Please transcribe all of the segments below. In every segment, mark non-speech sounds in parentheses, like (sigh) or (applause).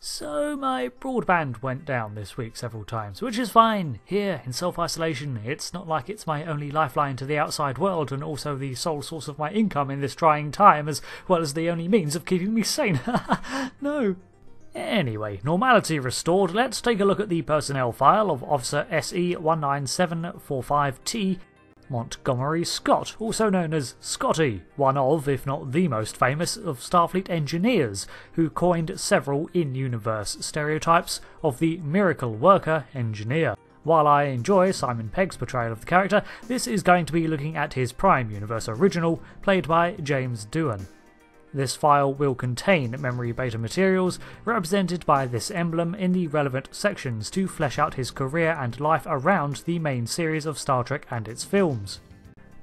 So my broadband went down this week several times, which is fine. Here, in self-isolation, it's not like it's my only lifeline to the outside world and also the sole source of my income in this trying time, as well as the only means of keeping me sane. (laughs) no. Anyway, normality restored, let's take a look at the personnel file of Officer SE19745T Montgomery Scott, also known as Scotty, one of, if not the most famous, of Starfleet engineers, who coined several in universe stereotypes of the miracle worker engineer. While I enjoy Simon Pegg's portrayal of the character, this is going to be looking at his Prime Universe original, played by James Doohan. This file will contain memory beta materials represented by this emblem in the relevant sections to flesh out his career and life around the main series of Star Trek and its films.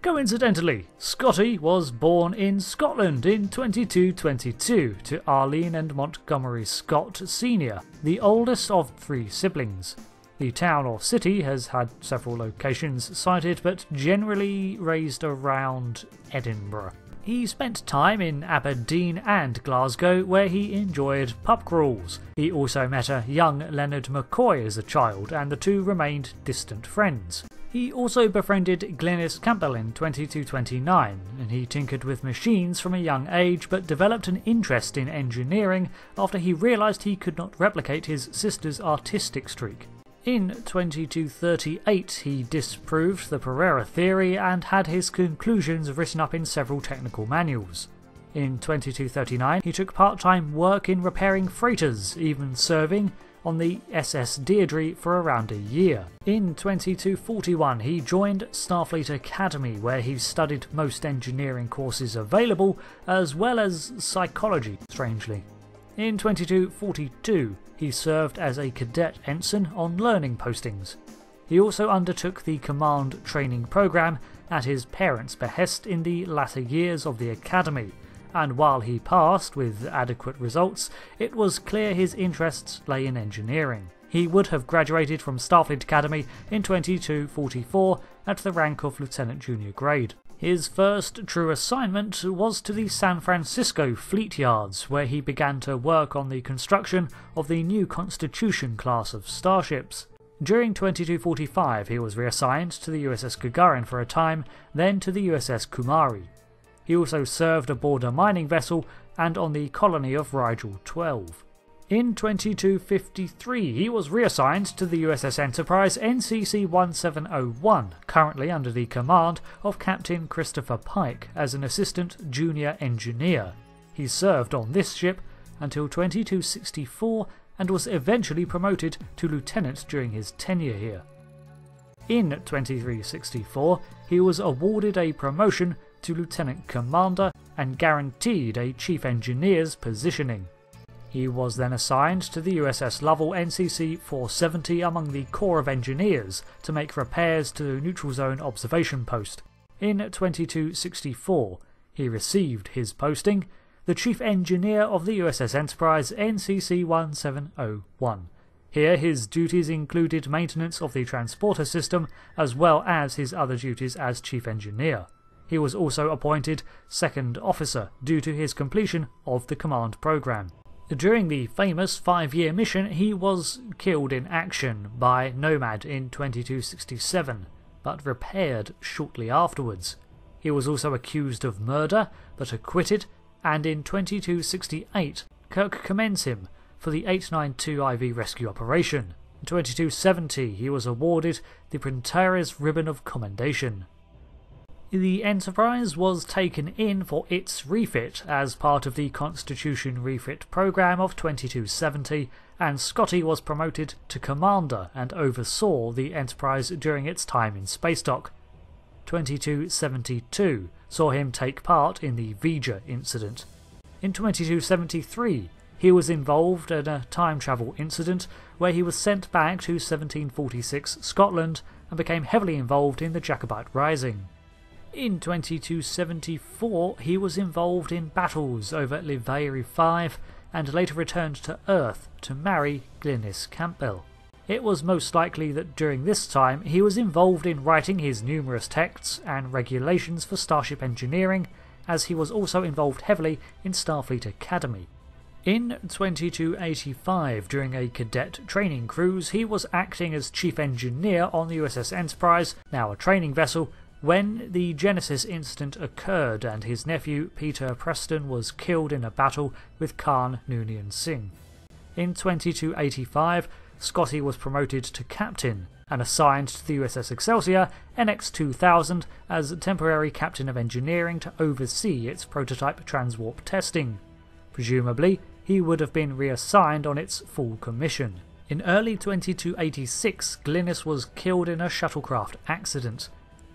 Coincidentally, Scotty was born in Scotland in 2222 to Arlene and Montgomery Scott Sr., the oldest of three siblings. The town or city has had several locations cited, but generally raised around Edinburgh. He spent time in Aberdeen and Glasgow where he enjoyed pub crawls. He also met a young Leonard McCoy as a child and the two remained distant friends. He also befriended Glynis Campbell in 2229 and he tinkered with machines from a young age but developed an interest in engineering after he realised he could not replicate his sister's artistic streak. In 2238, he disproved the Pereira theory and had his conclusions written up in several technical manuals. In 2239, he took part time work in repairing freighters, even serving on the SS Deirdre for around a year. In 2241, he joined Starfleet Academy, where he studied most engineering courses available, as well as psychology, strangely. In 2242, he served as a cadet ensign on learning postings. He also undertook the command training program at his parents' behest in the latter years of the academy, and while he passed with adequate results, it was clear his interests lay in engineering. He would have graduated from Starfleet Academy in 2244 at the rank of lieutenant junior grade. His first true assignment was to the San Francisco Fleet Yards, where he began to work on the construction of the new Constitution class of starships. During 2245, he was reassigned to the USS Gagarin for a time, then to the USS Kumari. He also served aboard a mining vessel and on the colony of Rigel 12. In 2253, he was reassigned to the USS Enterprise NCC 1701, currently under the command of Captain Christopher Pike as an assistant junior engineer. He served on this ship until 2264 and was eventually promoted to lieutenant during his tenure here. In 2364, he was awarded a promotion to lieutenant commander and guaranteed a chief engineer's positioning. He was then assigned to the USS Lovell NCC 470 among the Corps of Engineers to make repairs to the neutral zone observation post. In 2264, he received his posting, the Chief Engineer of the USS Enterprise NCC 1701. Here, his duties included maintenance of the transporter system as well as his other duties as Chief Engineer. He was also appointed Second Officer due to his completion of the command program. During the famous five year mission, he was killed in action by Nomad in 2267, but repaired shortly afterwards. He was also accused of murder, but acquitted, and in 2268, Kirk commends him for the 892 IV rescue operation. In 2270, he was awarded the Prantares Ribbon of Commendation. The Enterprise was taken in for its refit as part of the Constitution refit program of 2270, and Scotty was promoted to commander and oversaw the Enterprise during its time in space dock. 2272 saw him take part in the V'Ger incident. In 2273, he was involved in a time travel incident where he was sent back to 1746 Scotland and became heavily involved in the Jacobite Rising. In 2274, he was involved in battles over Livaeri 5 and later returned to Earth to marry Glynis Campbell. It was most likely that during this time he was involved in writing his numerous texts and regulations for starship engineering, as he was also involved heavily in Starfleet Academy. In 2285, during a cadet training cruise, he was acting as chief engineer on the USS Enterprise, now a training vessel, when the Genesis incident occurred and his nephew Peter Preston was killed in a battle with Khan Noonien Singh. In 2285, Scotty was promoted to captain and assigned to the USS Excelsior NX 2000 as temporary captain of engineering to oversee its prototype transwarp testing. Presumably, he would have been reassigned on its full commission. In early 2286, Glynis was killed in a shuttlecraft accident.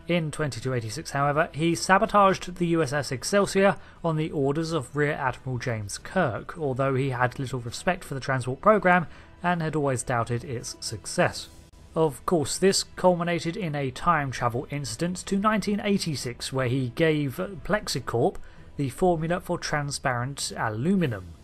In 2286, however, he sabotaged the USS Excelsior on the orders of Rear Admiral James Kirk, although he had little respect for the transwarp program and had always doubted its success. Of course, this culminated in a time travel incident to 1986 where he gave Plexicorp the formula for transparent aluminum.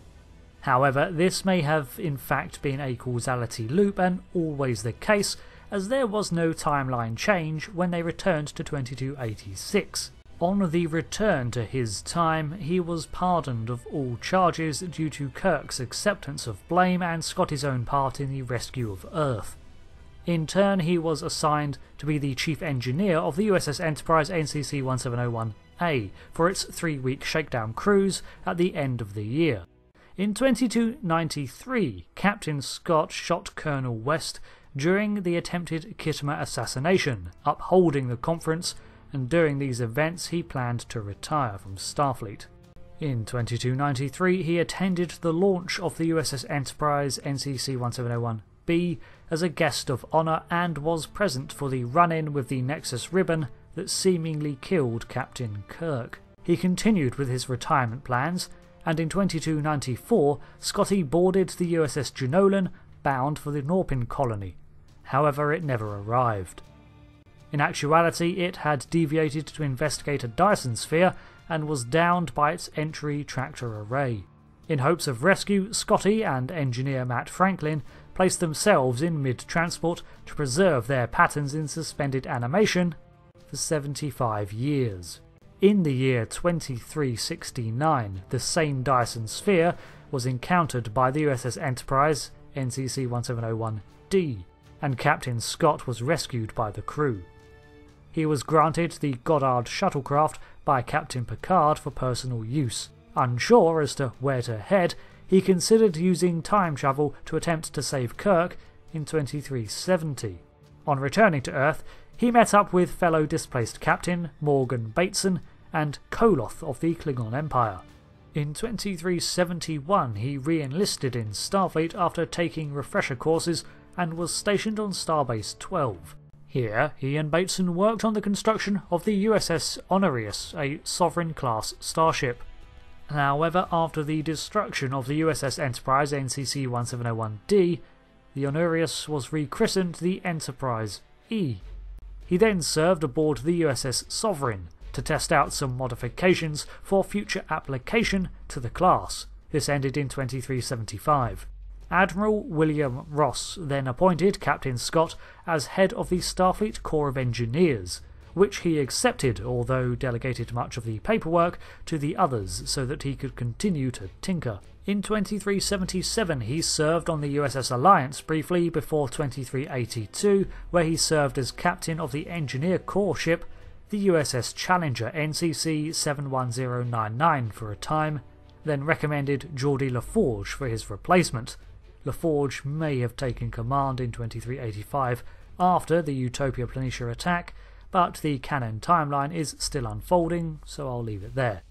However, this may have in fact been a causality loop and always the case, as there was no timeline change when they returned to 2286. On the return to his time, he was pardoned of all charges due to Kirk's acceptance of blame and Scotty's own part in the rescue of Earth. In turn, he was assigned to be the chief engineer of the USS Enterprise NCC 1701A for its three week shakedown cruise at the end of the year. In 2293, Captain Scott shot Colonel West during the attempted Khitomer assassination, upholding the conference, and during these events he planned to retire from Starfleet. In 2293, he attended the launch of the USS Enterprise NCC 1701B as a guest of honour and was present for the run in with the Nexus ribbon that seemingly killed Captain Kirk. He continued with his retirement plans and in 2294 Scotty boarded the USS Jenolan bound for the Norpin colony. However, it never arrived. In actuality, it had deviated to investigate a Dyson sphere and was downed by its entry tractor array. In hopes of rescue, Scotty and engineer Matt Franklin placed themselves in mid transport to preserve their patterns in suspended animation for 75 years. In the year 2369, the same Dyson sphere was encountered by the USS Enterprise NCC 1701D, and Captain Scott was rescued by the crew. He was granted the Goddard shuttlecraft by Captain Picard for personal use. Unsure as to where to head, he considered using time travel to attempt to save Kirk in 2370. On returning to Earth, he met up with fellow displaced captain Morgan Bateson and Koloth of the Klingon Empire. In 2371, he re enlisted in Starfleet after taking refresher courses and was stationed on Starbase 12. Here, he and Bateson worked on the construction of the USS Honorius, a Sovereign class starship. However, after the destruction of the USS Enterprise NCC 1701D, the Honorius was rechristened the Enterprise E. He then served aboard the USS Sovereign to test out some modifications for future application to the class. This ended in 2375. Admiral William Ross then appointed Captain Scott as head of the Starfleet Corps of Engineers, which he accepted, although delegated much of the paperwork to the others so that he could continue to tinker. In 2377, he served on the USS Alliance briefly before 2382, where he served as captain of the Engineer Corps ship, the USS Challenger NCC 71099 for a time, then recommended Geordi LaForge for his replacement. LaForge may have taken command in 2385 after the Utopia Planitia attack, but the canon timeline is still unfolding, so I'll leave it there.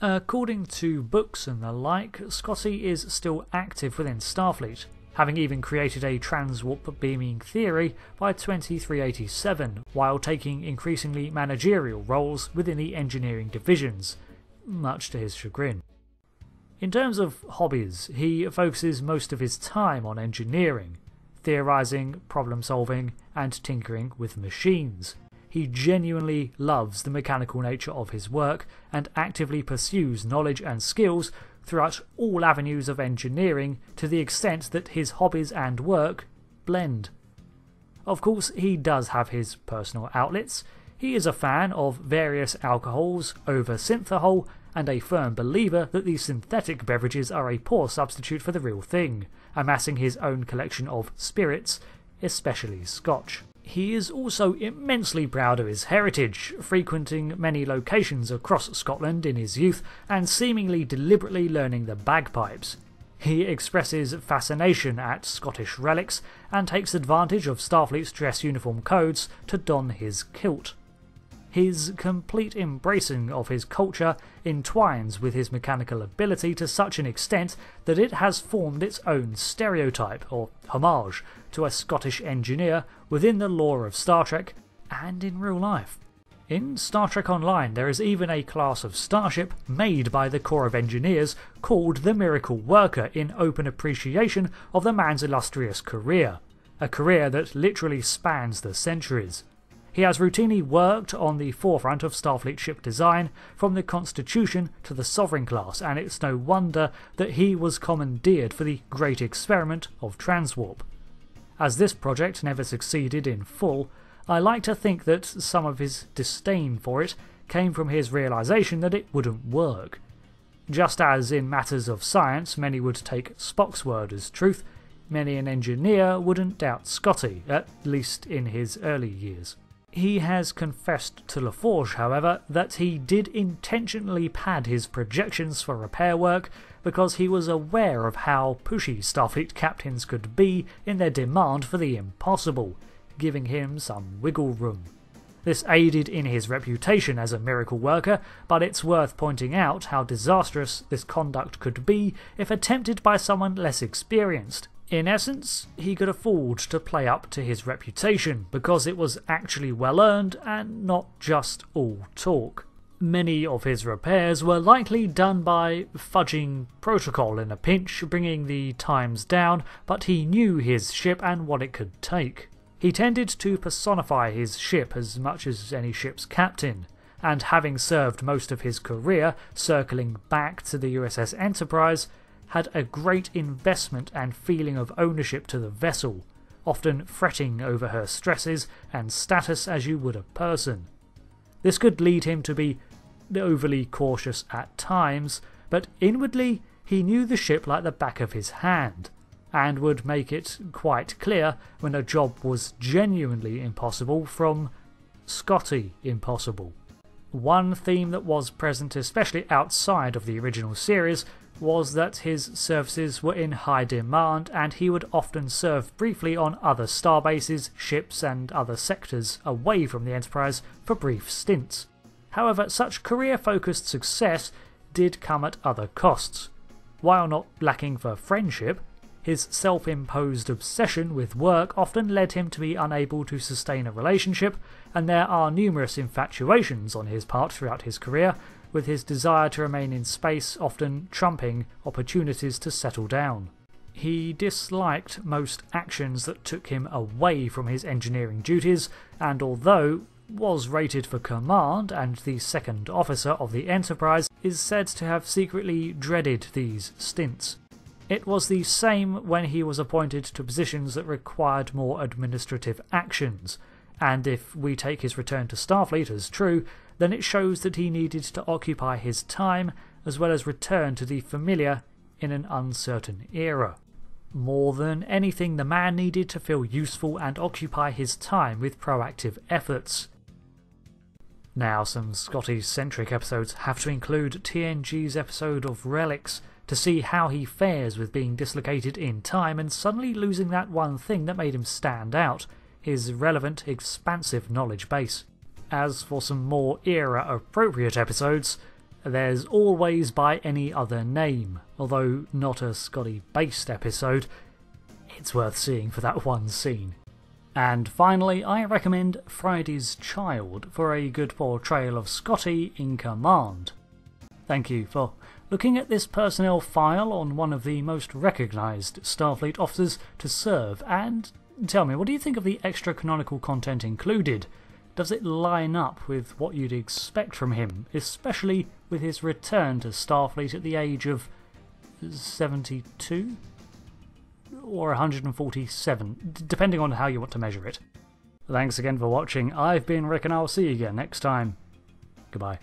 According to books and the like, Scotty is still active within Starfleet, having even created a transwarp beaming theory by 2387, while taking increasingly managerial roles within the engineering divisions, much to his chagrin. In terms of hobbies, he focuses most of his time on engineering, theorizing, problem solving, and tinkering with machines. He genuinely loves the mechanical nature of his work and actively pursues knowledge and skills throughout all avenues of engineering to the extent that his hobbies and work blend. Of course, he does have his personal outlets. He is a fan of various alcohols over synthahol and a firm believer that the synthetic beverages are a poor substitute for the real thing, amassing his own collection of spirits, especially scotch. He is also immensely proud of his heritage, frequenting many locations across Scotland in his youth and seemingly deliberately learning the bagpipes. He expresses fascination at Scottish relics and takes advantage of Starfleet's dress uniform codes to don his kilt. His complete embracing of his culture entwines with his mechanical ability to such an extent that it has formed its own stereotype, or homage, to a Scottish engineer within the lore of Star Trek and in real life. In Star Trek Online, there is even a class of starship made by the Corps of Engineers called the Miracle Worker in open appreciation of the man's illustrious career, a career that literally spans the centuries. He has routinely worked on the forefront of Starfleet ship design, from the Constitution to the Sovereign class, and it's no wonder that he was commandeered for the great experiment of transwarp. As this project never succeeded in full, I like to think that some of his disdain for it came from his realization that it wouldn't work. Just as in matters of science many would take Spock's word as truth, many an engineer wouldn't doubt Scotty, at least in his early years. He has confessed to LaForge, however, that he did intentionally pad his projections for repair work because he was aware of how pushy Starfleet captains could be in their demand for the impossible giving him some wiggle room. This aided in his reputation as a miracle worker, but it's worth pointing out how disastrous this conduct could be if attempted by someone less experienced. In essence, he could afford to play up to his reputation because it was actually well earned and not just all talk. Many of his repairs were likely done by fudging protocol in a pinch, bringing the times down, but he knew his ship and what it could take. He tended to personify his ship as much as any ship's captain, and having served most of his career circling back to the USS Enterprise, had a great investment and feeling of ownership to the vessel, often fretting over her stresses and status as you would a person. This could lead him to be overly cautious at times, but inwardly he knew the ship like the back of his hand, and would make it quite clear when a job was genuinely impossible from Scotty impossible. One theme that was present, especially outside of the original series, was that his services were in high demand and he would often serve briefly on other starbases, ships, and other sectors away from the Enterprise for brief stints. However, such career focused success did come at other costs. While not lacking for friendship, his self imposed obsession with work often led him to be unable to sustain a relationship, and there are numerous infatuations on his part throughout his career, with his desire to remain in space often trumping opportunities to settle down. He disliked most actions that took him away from his engineering duties, and although was rated for command and the second officer of the Enterprise, is said to have secretly dreaded these stints. It was the same when he was appointed to positions that required more administrative actions, and if we take his return to Starfleet as true, then it shows that he needed to occupy his time as well as return to the familiar in an uncertain era. More than anything, the man needed to feel useful and occupy his time with proactive efforts. Now, some Scotty centric episodes have to include TNG's episode of Relics to see how he fares with being dislocated in time and suddenly losing that one thing that made him stand out his relevant, expansive knowledge base. As for some more era appropriate episodes, there's Always by Any Other Name, although not a Scotty based episode, it's worth seeing for that one scene. And finally, I recommend Friday's Child for a good portrayal of Scotty in command. Thank you for looking at this personnel file on one of the most recognised Starfleet officers to serve, and tell me, what do you think of the extra canonical content included? Does it line up with what you'd expect from him, especially with his return to Starfleet at the age of 72? Or 147, depending on how you want to measure it. Thanks again for watching. I've been Rick, and I'll see you again next time. Goodbye.